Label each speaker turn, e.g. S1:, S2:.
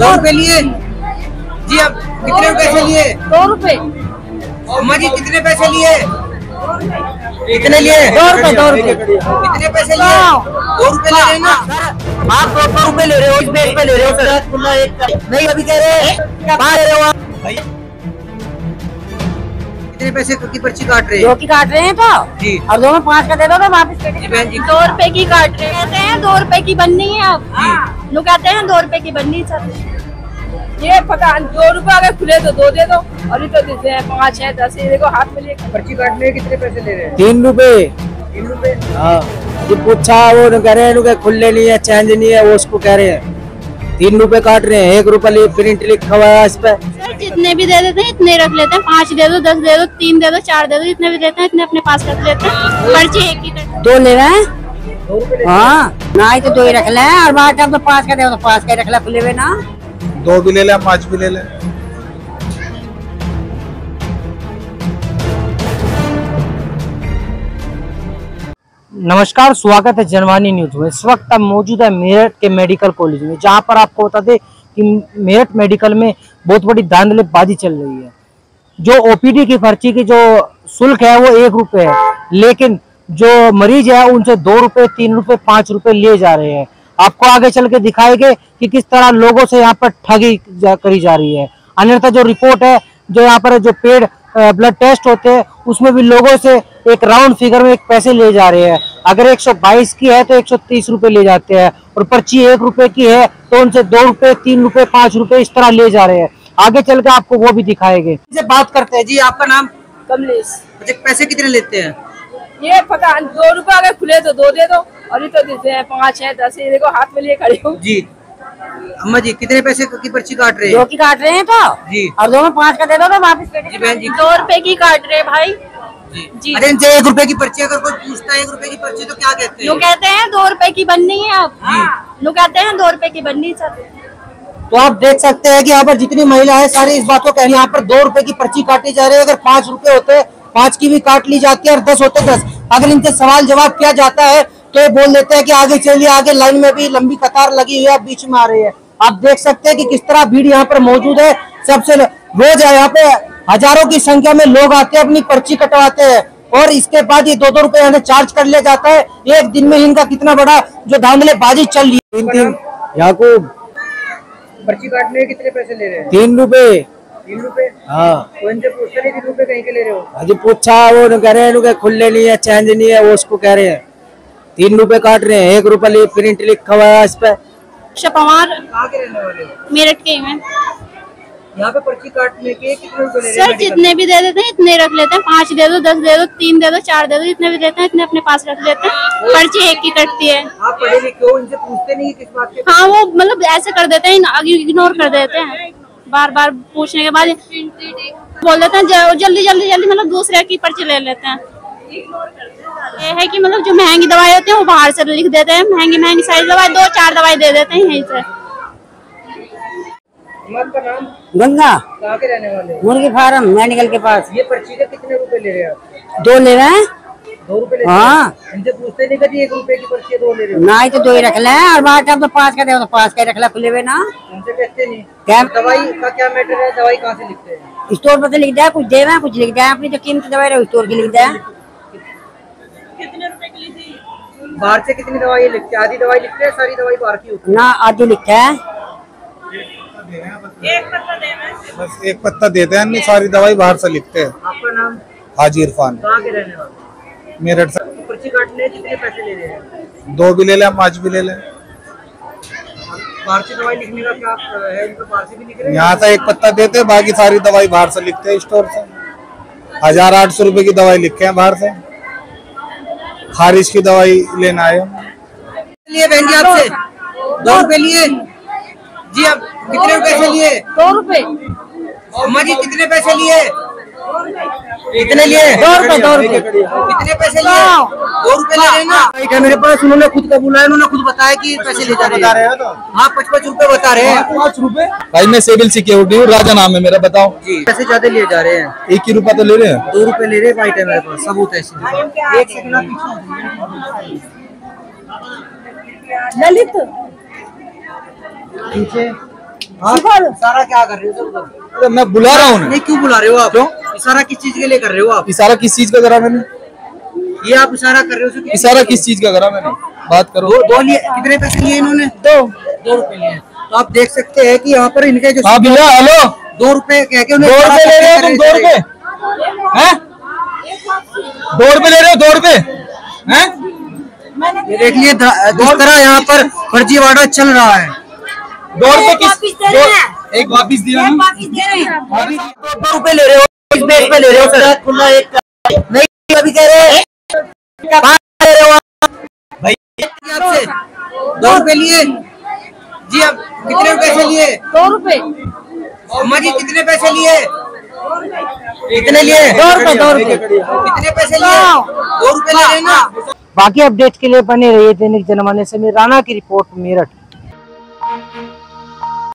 S1: दो रुपए लिए। जी अब कितने पैसे लिए?
S2: दो रुपए।
S1: अम्मा जी कितने पैसे लिए? कितने लिए?
S2: दो रुपए दो रुपए।
S1: कितने पैसे लिए? दो रुपए ले रहे ना
S2: आप दो रुपए ले रहे हो इस बेच पे ले रहे हो सर। नहीं अभी कह रहे हैं। कहाँ ले रहे हो आप।
S1: कितने पैसे की पर्ची काट रहे हैं?
S2: दो
S1: हैं
S2: की काट रहे हैं तो
S1: जी।
S2: और दो में पाँच का दे दो तो वापस
S1: बहन जी
S3: दो रुपए की काट रहे कहते हैं दो रुपए की बननी है अब। लोग कहते हैं दो रुपए की बननी सर
S4: ये पता दो रुपए अगर खुले तो दो दे दो और ये तो देते हैं पाँच है दस है देखो हाथ में लेके
S1: पर्ची काटने के कितने पैसे ले रहे हैं?
S5: तीन रुपए।
S1: तीन रुपए?
S5: हाँ जो पूछा वो कह रहे हैं खुले नहीं है चेंज नहीं है वो उसको कह रहे हैं। तीन रुपए काट रहे हैं एक रुपए लिए प्रिंट लिखा हुआ है इस पे।
S3: सर जितने भी दे देते हैं इतने रख लेते हैं। पाँच दे दो दस दे दो तीन दे दो चार दे दो जितने भी देते हैं इतने अपने पास रख लेते हैं। पर्ची एक ही
S2: दो ले रहे हैं? हाँ ना ही तो दो ही रख ले। और बात तो पाँच का दे तो पाँच का ही रख ले खुले हुए ना।
S6: दो भी ले लें पाँच भी ले लें।
S7: नमस्कार, स्वागत है जनवानी न्यूज़ में। इस वक्त हम मौजूद है मेरठ के मेडिकल कॉलेज में, जहाँ पर आपको बता दें कि मेरठ मेडिकल में बहुत बड़ी धांधलेबाजी चल रही है। जो ओपीडी की पर्ची की जो शुल्क है वो एक रुपए है, लेकिन जो मरीज़ है उनसे दो रुपए, तीन रुपए, पाँच रुपए लिए जा रहे हैं। आपको आगे चल के दिखाएँगे कि किस तरह लोगों से यहाँ पर ठगी करी जा रही है। अन्यथा जो रिपोर्ट है, जो यहाँ पर जो पेड ब्लड टेस्ट होते हैं उसमें भी लोगों से एक राउंड फिगर में एक पैसे ले जा रहे हैं। अगर 122 की है तो 130 रुपए ले जाते हैं और पर्ची एक रुपए की है तो उनसे दो रुपए तीन रुपए पाँच रुपए इस तरह ले जा रहे हैं। आगे चल के आपको वो भी दिखाएँगे।
S1: से बात करते हैं। जी आपका नाम?
S4: कमलेश।
S1: अच्छा पैसे कितने लेते हैं?
S4: ये पता दो रुपए अगर खुले तो दो दे दो और ये तो देते हैं पाँच है दस देखो हाथ में लिए खड़े हो।
S1: जी। अम्मा जी कितने पैसे की पर्ची काट रहे
S2: दो
S1: हैं
S2: की काट रहे हैं तो
S1: जी।
S2: और दो में पाँच का दे दो तो वापस
S1: जी बहन जी।
S3: दो रुपए की काट रहे भाई। जी।
S1: अरे इनसे एक रुपए की पर्ची अगर कोई पूछता है एक रुपए की पर्ची तो क्या कहते
S3: लोग
S1: हैं
S3: कहते हैं दो रुपए की बननी है आप लोग कहते हैं दो रुपए की बननी सर
S5: तो आप देख सकते हैं कि यहाँ पर जितनी महिला है सारी इस बात को कह रही है। यहाँ पर दो रुपए की पर्ची काटी जा रही है। अगर पाँच रुपए होते पाँच की भी काट ली जाती है और दस होते दस। अगर इनसे सवाल जवाब किया जाता है तो बोल देते हैं कि आगे चलिए आगे लाइन में भी लंबी कतार लगी हुई है बीच में आ रही है। आप देख सकते हैं कि किस तरह भीड़ यहाँ पर मौजूद है। सबसे रोज है यहाँ पे हज़ारों की संख्या में लोग आते हैं अपनी पर्ची कटवाते हैं और इसके बाद ये दो दो रुपए यहाँ से चार्ज कर लिया जाता है। एक दिन में इनका कितना बड़ा जो धांधलेबाजी चल रही है। तीन तीन याकूब
S1: पर्ची काटने कितने पैसे ले रहे हैं?
S5: तीन रुपए।
S1: तीन रुपए?
S5: हाँ।
S1: तो इनसे पूछते नहीं तीन रुपए कहीं के ले रहे हो?
S5: अजी पूछा वो कह रहे हैं उनके खुले नहीं है चेंज नहीं है वो उसको कह रहे हैं। तीन रुपए काट रहे हैं एक रुपए लिए प्रिंट लिखा हुआ है इस पे।
S3: पवार
S1: कहाँ के रहने वाले हो?
S3: मेरठ के ही में
S1: यहाँ पे पर्ची काटने के कितने रुपए ले रहे
S3: सर
S1: हैं
S3: जितने भी दे देते हैं इतने रख लेते हैं। पाँच दे दो दस दे दो तीन दे दो चार दे दो जितने भी देते हैं इतने अपने पास रख लेते हैं। पर्ची एक ही कटती है।
S1: आप पढ़े लिखे हो इनसे पूछते नहीं किस बात के
S3: हाँ वो मतलब ऐसे कर देते हैं इग्नोर कर देते हैं। बार बार पूछने के बाद बोल देते हैं जल्दी जल्दी जल्दी मतलब दूसरे की पर्ची ले लेते हैं। ये है कि मतलब जो महँगी दवाई होती है वो बाहर से लिख देते हैं। महँगी महँगी सारी दवाई दो चार दवाई दे देते हैं यहीं से।
S1: नाम
S2: गंगा?
S1: कहाँ के रहने वाले
S2: मुर्गी फार्म मेडिकल के पास।
S1: ये पर्ची के कितने रुपए ले रहे हैं
S2: दो ले रहे हैं?
S1: दो रुपए ले
S2: हाँ?
S1: इनसे पूछते नहीं कभी एक रुपए की पर्ची दो ले रहे हो।
S2: ना ही तो दो ही रख ले। और बात अब तो पाँच का दे तो पाँच का ही रख ले खुले हुए ना।
S1: उनसे कहते नहीं।
S2: क्या?
S1: दवाई का क्या मैटर है? दवाई कहाँ से लिखते हैं?
S2: स्टोर पर तो लिख दिया कुछ दे रहे हैं कुछ लिख दिया अपनी जो कीमती दवाई रहे स्टोर की लिख दिया
S1: बाहर से कितनी दवाई लिखते हैं आधी दवाई लिखते हैं सारी दवाई बाहर की होती
S2: ना आधी लिखा है।
S6: बस एक पत्ता देते हैं नहीं सारी दवाई बाहर से लिखते हैं।
S1: आपका नाम?
S6: हाजी इरफान।
S1: कहाँ के रहने वाले?
S6: मेरठ से।
S1: पर्ची काटने के कितने पैसे ले रहे हैं?
S6: दो भी ले लें पाँच भी ले लें।
S1: बाहर से दवाई लिखने का क्या है इनको बाहर से भी लिख रहे हैं?
S6: यहाँ से एक पत्ता देते हैं बाकी सारी दवाई बाहर से लिखते हैं स्टोर से। हज़ार आठ सौ रुपए की दवाई लिखे हैं बाहर से। खारिज की दवाई लेना आए
S1: लिए बहन जी आपसे। दो रुपए लिए। जी आप कितने पैसे लिए?
S4: दो रुपए।
S1: अम्मा जी कितने पैसे लिए? कितने लिए?
S2: दो रुपए दो रुपए
S1: कितने पैसे लिए? दो रुपए ले रहे रहे ना है मेरे पास उन्होंने खुद कबूला है उन्होंने खुद बताया कि पैसे ले जा रहे हैं। हाँ पच पच रुपए बता रहे हैं।
S6: पाँच रुपए? भाई मैं सिविल सिक्योरिटी हूँ राजा नाम है मेरा बताओ।
S1: जी। पैसे ज़्यादा लिए जा रहे हैं।
S6: एक ही रुपया तो ले रहे हैं?
S1: दो रूपए ले रहे वाइट है मेरे पास सबूत है इसलिए एक सेकंड
S4: ललित।
S1: पीछे। हाँ? सारा क्या कर रहे हो
S6: अरे मैं बुला रहा हूँ।
S1: नहीं क्यों बुला रहे हो आप? इशारा किस चीज़ के लिए कर रहे हो आप?
S6: इशारा किस चीज़ का करा मैंने?
S1: ये आप इशारा कर रहे हो
S6: इशारा किस चीज़ का करा मैंने? बात करो।
S1: दो दो लिए कितने पैसे लिए इन्होंने? दो। दो रुपए लिए तो आप देख सकते हैं कि यहाँ पर इनके जो
S6: हाँ भैया हेलो।
S1: दो रुपए कह के
S6: दो रुपए ले रहे हो तुम दो रुपए? हैं? दो रुपए ले रहे हो दो रुपए? हैं?
S1: ये देख लिए ध- तरह यहाँ पर फर्जीवाड़ा चल रहा है।
S6: दो रुपए किस दो, एक वापिस दिया ना
S2: दो रुपए ले रहे हो इस बेस पे ले रहे हो सर। खुला एक नहीं अभी कह रहे
S1: आपसे दो रुपए लिए। जी आप कितने पैसे लिए?
S4: दो रुपए
S1: अम्मा जी कितने पैसे लिए? कितने लिए?
S2: दो रुपए दो रुपए
S1: कितने पैसे लिए? दो रुपए ले रहे ना
S7: बाकी अपडेट के लिए बने रहिए दैनिक जनमानस में राणा की रिपोर्ट मेरठ।